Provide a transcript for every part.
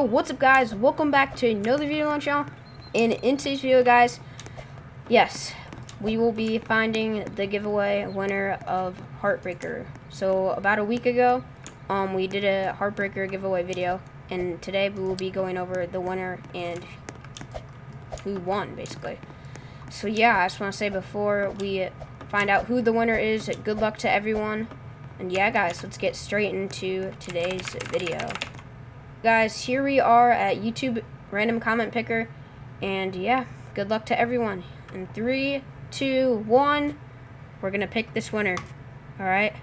What's up guys? Welcome back to another video on channel. And in today's video guys, yes, we will be finding the giveaway winner of Heartbreaker. So about a week ago, um, we did a Heartbreaker giveaway video. And today we will be going over the winner and who won basically. So yeah, I just want to say before we find out who the winner is, good luck to everyone. And yeah guys, let's get straight into today's video guys, here we are at YouTube Random Comment Picker. And yeah, good luck to everyone. In three, two, one, we're going to pick this winner. Alright?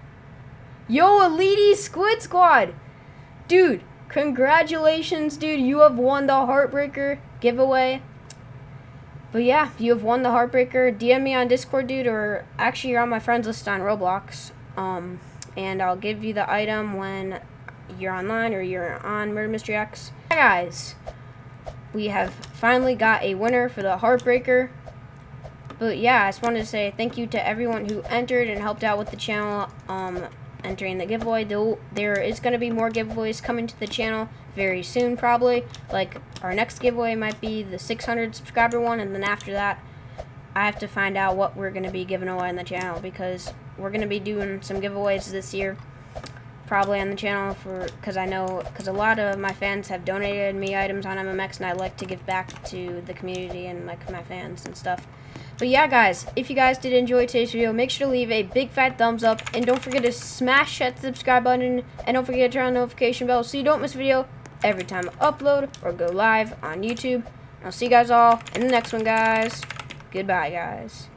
Yo, Elite Squid Squad! Dude, congratulations, dude. You have won the Heartbreaker giveaway. But yeah, you have won the Heartbreaker. DM me on Discord, dude, or actually you're on my friends list on Roblox. Um, and I'll give you the item when you're online or you're on Murder Mystery X. Hi guys, we have finally got a winner for the Heartbreaker. But yeah, I just wanted to say thank you to everyone who entered and helped out with the channel um, entering the giveaway. Though there is going to be more giveaways coming to the channel very soon probably. Like our next giveaway might be the 600 subscriber one and then after that I have to find out what we're going to be giving away on the channel because we're going to be doing some giveaways this year probably on the channel for because I know because a lot of my fans have donated me items on MMX and I like to give back to the community and like my fans and stuff. But yeah, guys, if you guys did enjoy today's video, make sure to leave a big fat thumbs up and don't forget to smash that subscribe button and don't forget to turn on the notification bell so you don't miss a video every time I upload or go live on YouTube. I'll see you guys all in the next one, guys. Goodbye, guys.